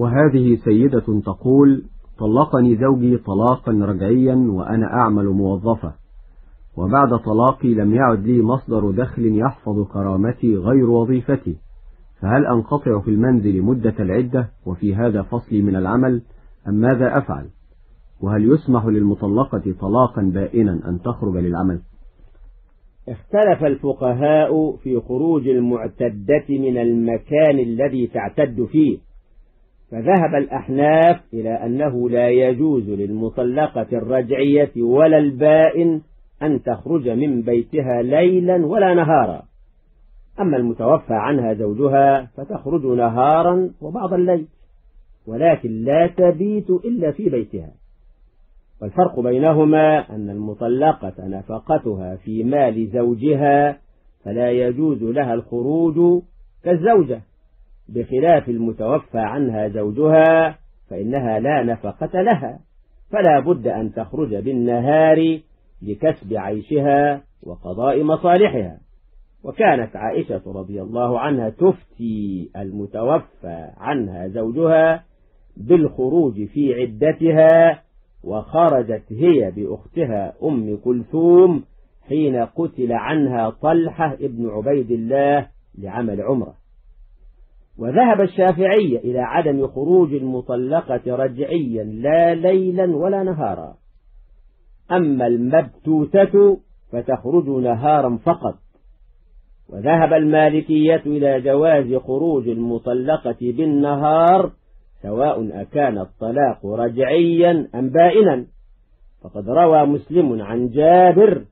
وهذه سيدة تقول طلقني زوجي طلاقا رجعيا وأنا أعمل موظفة. وبعد طلاقي لم يعد لي مصدر دخل يحفظ كرامتي غير وظيفتي. فهل أنقطع في المنزل مدة العدة وفي هذا فصلي من العمل؟ أم ماذا أفعل؟ وهل يسمح للمطلقة طلاقا بائنا أن تخرج للعمل؟ اختلف الفقهاء في خروج المعتدة من المكان الذي تعتد فيه. فذهب الأحناف إلى أنه لا يجوز للمطلقة الرجعية ولا البائن أن تخرج من بيتها ليلا ولا نهارا. أما المتوفى عنها زوجها فتخرج نهارا وبعض الليل ولكن لا تبيت إلا في بيتها. والفرق بينهما أن المطلقة نفقتها في مال زوجها فلا يجوز لها الخروج كالزوجة. بخلاف المتوفى عنها زوجها فإنها لا نفقة لها فلا بد أن تخرج بالنهار لكسب عيشها وقضاء مصالحها. وكانت عائشة رضي الله عنها تفتي المتوفى عنها زوجها بالخروج في عدتها وخرجت هي بأختها أم كلثوم حين قتل عنها طلحة ابن عبيد الله لعمل عمرة. وذهب الشافعي إلى عدم خروج المطلقة رجعيا لا ليلا ولا نهارا. أما المبتوتة فتخرج نهارا فقط. وذهب المالكية إلى جواز خروج المطلقة بالنهار سواء أكان الطلاق رجعيا أم بائنا. فقد روى مسلم عن جابر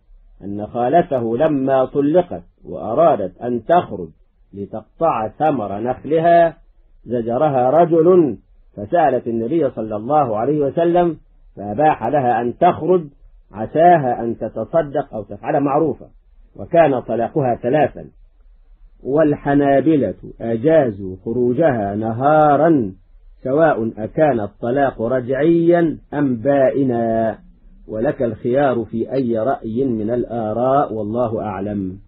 أن خالته لما طلقت وأرادت أن تخرج لتقطع ثمر نخلها زجرها رجل فسألت النبي صلى الله عليه وسلم فأباح لها أن تخرج عساها أن تتصدق أو تفعل معروفا وكان طلاقها ثلاثا. والحنابلة أجازوا خروجها نهارا سواء أكان الطلاق رجعيا أم بائنا. ولك الخيار في أي رأي من الآراء والله أعلم.